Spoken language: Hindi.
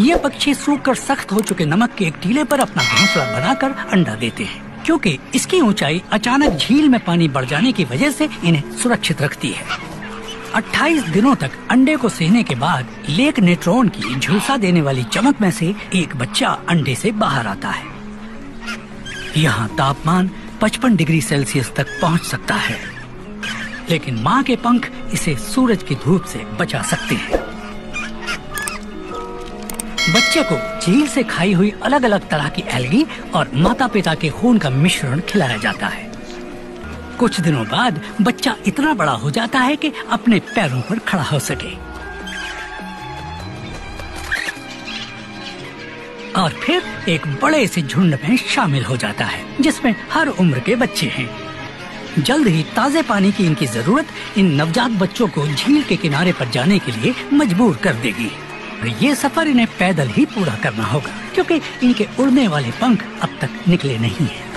ये पक्षी सूख कर सख्त हो चुके नमक के एक टीले पर अपना घोंसला बनाकर अंडा देते हैं, क्योंकि इसकी ऊंचाई अचानक झील में पानी बढ़ जाने की वजह से इन्हें सुरक्षित रखती है। 28 दिनों तक अंडे को सहने के बाद लेक नेट्रॉन की झुलसा देने वाली चमक में से एक बच्चा अंडे से बाहर आता है। यहाँ तापमान 55 डिग्री सेल्सियस तक पहुँच सकता है, लेकिन माँ के पंख इसे सूरज की धूप से बचा सकते हैं। बच्चे को झील से खाई हुई अलग अलग तरह की एलगी और माता पिता के खून का मिश्रण खिलाया जाता है। कुछ दिनों बाद बच्चा इतना बड़ा हो जाता है कि अपने पैरों पर खड़ा हो सके। और फिर एक बड़े से झुंड में शामिल हो जाता है, जिसमें हर उम्र के बच्चे हैं। जल्द ही ताजे पानी की इनकी ज़रूरत इन नवजात बच्चों को झील के किनारे पर जाने के लिए मजबूर कर देगी। और ये सफ़र इन्हें पैदल ही पूरा करना होगा, क्योंकि इनके उड़ने वाले पंख अब तक निकले नहीं हैं।